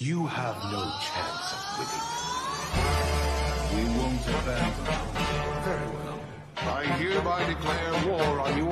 You have no chance of winning. We won't abandon. Very well. I hereby declare war on you